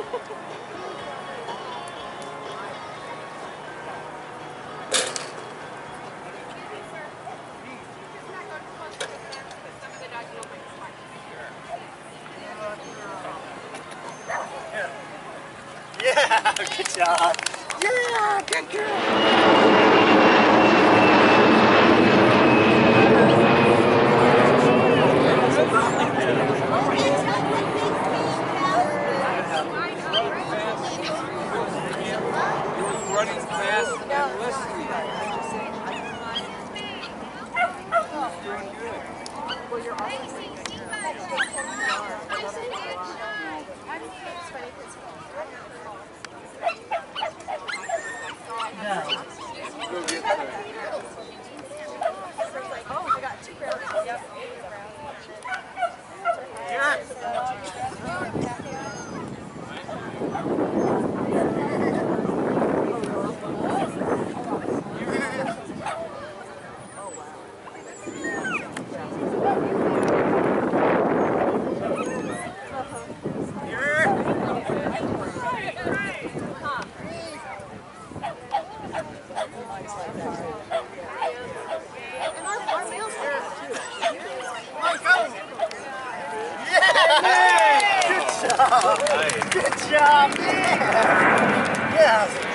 Ha ha ha! Yeah, good job. Yeah, good girl. Go get that. Good Good job. Yeah. Yes.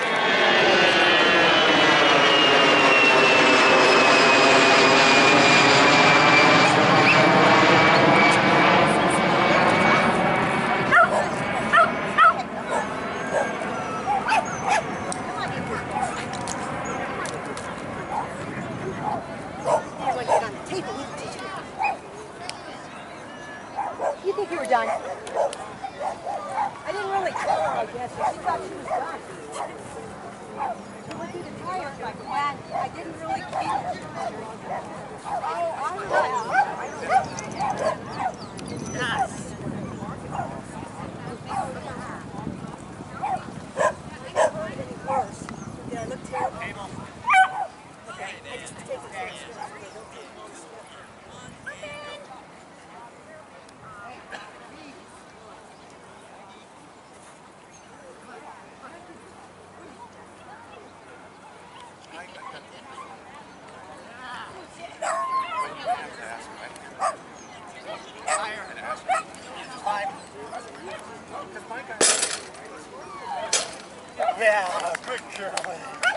You think you were done? I didn't really tell her, I guess, she thought she was done. She went through the tires like that. I didn't really keep Oh, Yeah, good girl.